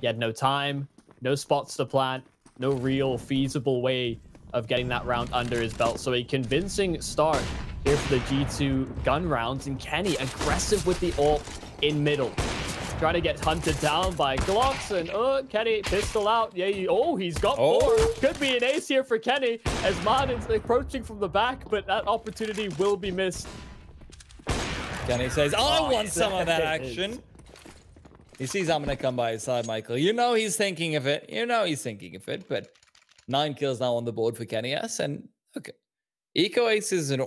He had no time, no spots to plant, no real feasible way of getting that round under his belt. So a convincing start here for the G2 gun rounds. And Kenny aggressive with the ult in middle. Trying to get hunted down by Glocks and uh, Kenny pistol out. Yeah, he, oh, he's got Oh. four. Could be an ace here for Kenny as Man is approaching from the back, but that opportunity will be missed. Kenny says, I Oh, want some of that action. is. He sees I'm going to come by his side, Michael. You know he's thinking of it. You know he's thinking of it. But nine kills now on the board for Kenny S. And okay. Eco Ace is an